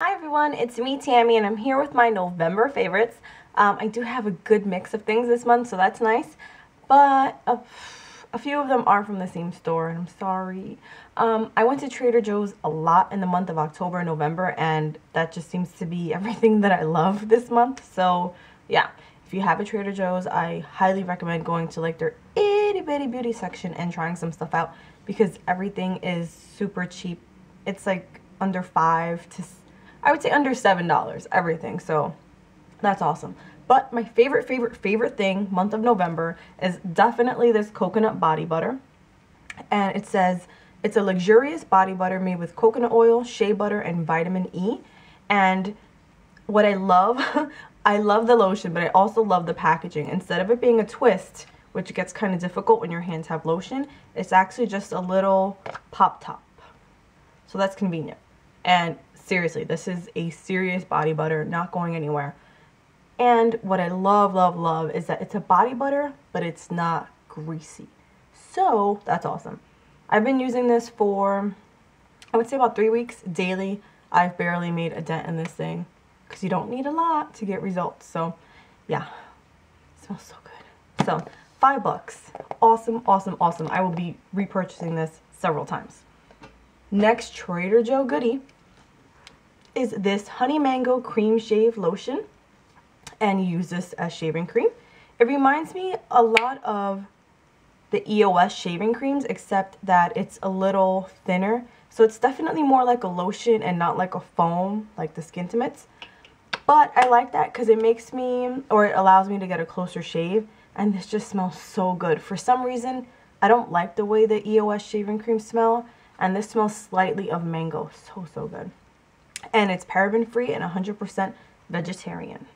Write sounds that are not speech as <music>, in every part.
Hi everyone, it's me Tammy and I'm here with my November favorites. Um, I do have a good mix of things this month so that's nice, but a, a few of them are from the same store and I'm sorry. Um, I went to Trader Joe's a lot in the month of October and November and that just seems to be <laughs> everything that I love this month. So yeah, if you have a Trader Joe's, I highly recommend going to like their itty bitty beauty section and trying some stuff out because everything is super cheap. It's like under five to I would say under $7 everything. So that's awesome. But my favorite, favorite, favorite thing month of November is definitely this coconut body butter. And it says it's a luxurious body butter made with coconut oil, shea butter, and vitamin E. And what I love, <laughs> I love the lotion, but I also love the packaging. Instead of it being a twist, which gets kind of difficult when your hands have lotion, it's actually just a little pop top. So that's convenient. And seriously, this is a serious body butter, not going anywhere. And what I love, love, love is that it's a body butter, but it's not greasy. So that's awesome. I've been using this for, I would say about three weeks daily. I've barely made a dent in this thing because you don't need a lot to get results. So yeah, smells so good. So five bucks. Awesome, awesome, awesome. I will be repurchasing this several times. Next Trader Joe goodie is this Honey Mango Cream Shave Lotion. And use this as shaving cream. It reminds me a lot of the EOS shaving creams, except that it's a little thinner. So it's definitely more like a lotion and not like a foam, like the Skin Skintimates. But I like that because it makes me, or it allows me to get a closer shave. And this just smells so good. For some reason, I don't like the way the EOS shaving cream smell. And this smells slightly of mango. So, so good and it's paraben free and 100% vegetarian.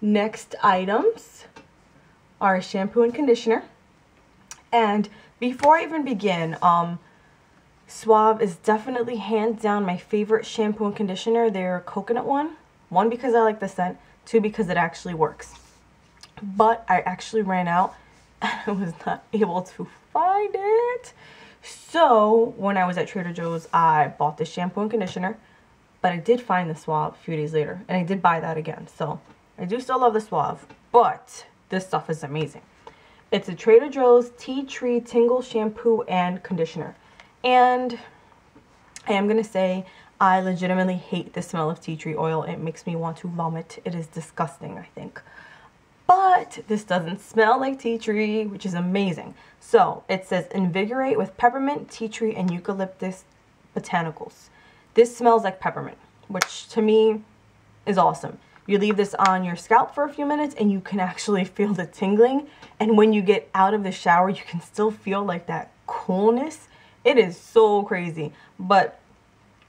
Next items are shampoo and conditioner. And before I even begin, um, Suave is definitely hands down my favorite shampoo and conditioner. Their coconut one. One, because I like the scent. Two, because it actually works. But I actually ran out <laughs> and I was not able to find it. So when I was at Trader Joe's, I bought this shampoo and conditioner. But I did find the Suave a few days later. And I did buy that again. So I do still love the Suave. But this stuff is amazing. It's a Trader Joe's Tea Tree Tingle Shampoo and Conditioner. And I am going to say I legitimately hate the smell of tea tree oil. It makes me want to vomit. It is disgusting, I think. But this doesn't smell like tea tree, which is amazing. So it says invigorate with peppermint, tea tree, and eucalyptus botanicals. This smells like peppermint, which to me is awesome. You leave this on your scalp for a few minutes and you can actually <laughs> feel the tingling. And when you get out of the shower, you can still feel like that coolness. It is so crazy. But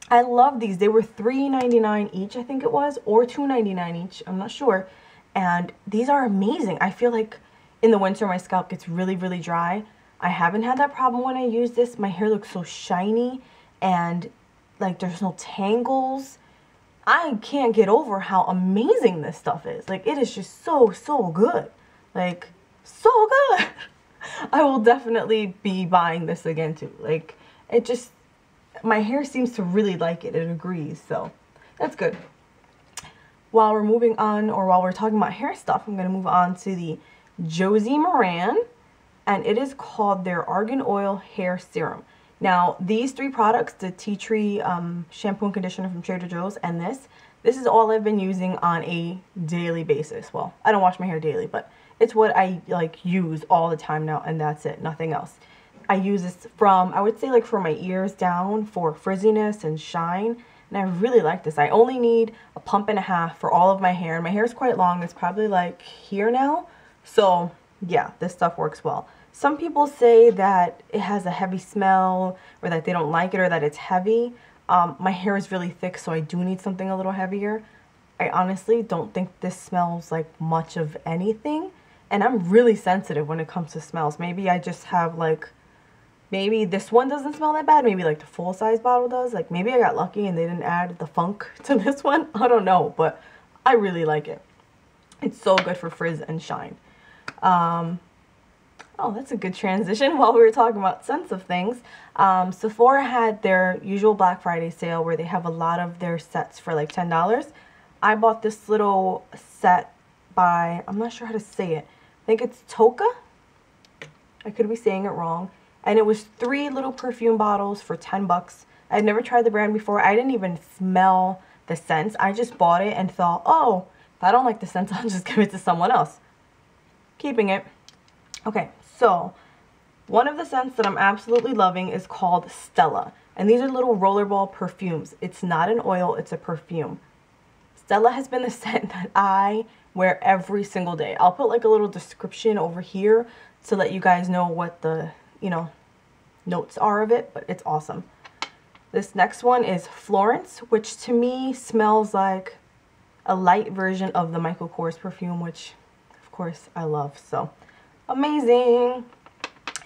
I love these. They were $3.99 each, I think it was, or $2.99 each. I'm not sure. And these are amazing. I feel like in the winter my scalp gets really, really dry. I haven't had that problem when I use this. My hair looks so shiny and like there's no tangles. I can't get over how amazing this stuff is. Like it is just so, so good. Like so good. <laughs> I will definitely be buying this again too. Like it just, my hair seems to really like it. It agrees. So that's good. While we're moving on or while we're talking about hair stuff, I'm going to move on to the Josie Maran and it is called their Argan Oil Hair Serum. Now, these three products, the tea tree um, shampoo and conditioner from Trader Joe's and this, this is all I've been using on a daily basis. Well, I don't wash my hair daily, but it's what I like use all the time now and that's it, nothing else. I use this from, I would say like for my ears down for frizziness and shine. And I really like this. I only need a pump and a half for all of my hair. And my hair is quite long. It's probably like here now. So yeah, this stuff works well. Some people say that it has a heavy smell or that they don't like it or that it's heavy. Um, my hair is really thick, so I do need something a little heavier. I honestly don't think this smells like much of anything. And I'm really sensitive when it comes to smells. Maybe I just have like, maybe this one doesn't smell that bad. Maybe like the full size bottle does. Like maybe I got lucky and they didn't add the funk <laughs> to this one. I don't know, but I really like it. It's so good for frizz and shine. Um, Oh, that's a good transition <laughs> while we were talking about scents of things. Um, Sephora had their usual Black Friday sale where they have a lot of their sets for like $10. I bought this little set by, I'm not sure how to say it. I think it's Tocca. I could be saying it wrong. And it was three little perfume bottles for 10 bucks. I'd never tried the brand before. I didn't even smell the scents. I just bought it and thought, oh, if I don't like the scents, <laughs> I'll just give it to someone else. Keeping it. Okay, so one of the scents that I'm absolutely loving is called Stella. And these are little rollerball perfumes. It's not an oil, it's a perfume. Stella has been the <laughs> scent that I wear every single day. I'll put like a little description over here to let you guys know what the, you know, notes are of it, but it's awesome. This next one is Florence, which to me smells like a light version of the Michael Kors perfume, which of course I love. So amazing.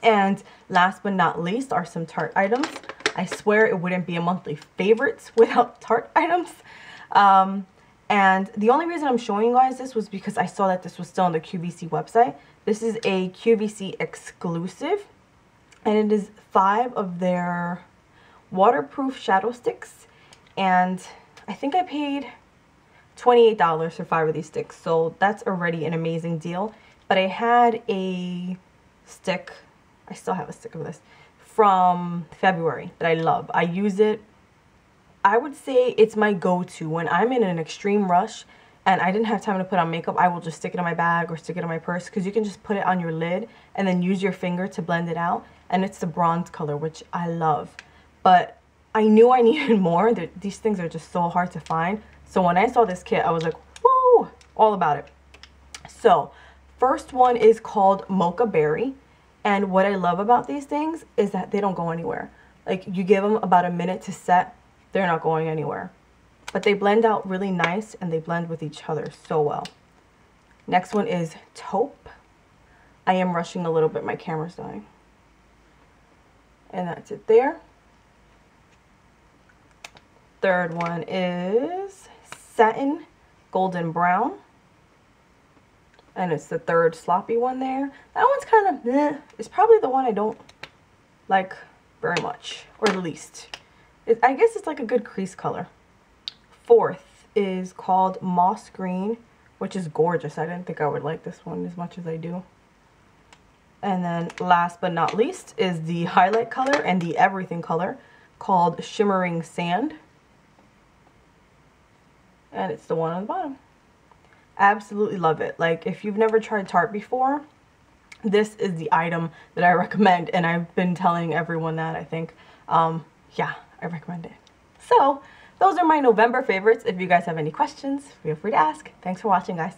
And last but not least are some Tarte items. I swear it wouldn't be a monthly favorites without <laughs> Tarte items. Um, and the only reason I'm showing you guys this was because I saw that this was still on the QVC website. This is a QVC exclusive. And it is five of their waterproof shadow sticks. And I think I paid $28 for five of these sticks. So that's already an amazing deal. But I had a stick, I still have a stick of this, from February that I love. I use it, I would say it's my go-to. When I'm in an extreme rush and I didn't have time to put on makeup, I will just stick it in my bag or stick it in my purse because you can just put it on your lid and then use your finger to blend it out. And it's the bronze color, which I love. But I knew I <laughs> needed more. These things are just so hard to find. So when I saw this kit, I was like, woo, all about it. So First one is called Mocha Berry. And what I love about these things is that they don't go anywhere. Like you give them about a minute to set, they're not going anywhere. But they blend out really nice and they blend with each other so well. Next one is Taupe. I am rushing a little bit, my camera's dying. And that's it there. Third one is Satin Golden Brown and it's the third sloppy one there. That one's kind of eh. It's probably the one I don't like very much, or the least. It, I guess it's like a good crease color. Fourth is called Moss Green, which is gorgeous. I didn't think I would like this one as much as I do. And then last but not least is the highlight color and the everything color called Shimmering Sand. And it's the one on the bottom absolutely love it. Like if you've never tried Tarte before, this is the item that I <laughs> recommend and I've been telling everyone that I think. Um, yeah, I recommend it. So those are my November favorites. If you guys have any questions, feel free to ask. Thanks for watching guys.